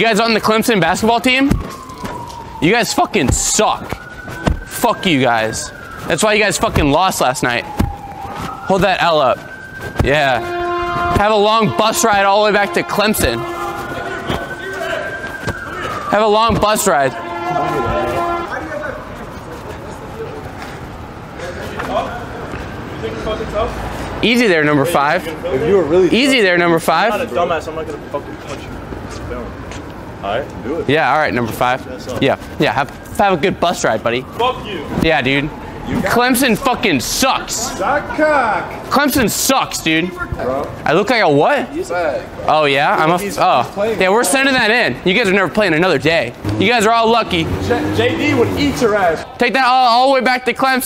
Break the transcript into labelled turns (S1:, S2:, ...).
S1: You guys on the Clemson basketball team? You guys fucking suck. Fuck you guys. That's why you guys fucking lost last night. Hold that L up. Yeah. Have a long bus ride all the way back to Clemson. Have a long bus ride. Easy there, number five.
S2: If you were really
S1: Easy there, number five.
S2: I'm not a
S1: five.
S2: dumbass, I'm not gonna fucking punch you. Down. Alright, do it.
S1: Yeah, all right, number five. Yeah, yeah. Have have a good bus ride, buddy.
S2: Fuck you.
S1: Yeah, dude. Clemson fucking sucks.
S2: Suck cock.
S1: Clemson sucks, dude. Bro. I look like a what? Oh yeah, I'm a. Oh, yeah. We're sending that in. You guys are never playing another day. You guys are all lucky.
S2: JD would eat your ass.
S1: Take that all, all the way back to Clemson.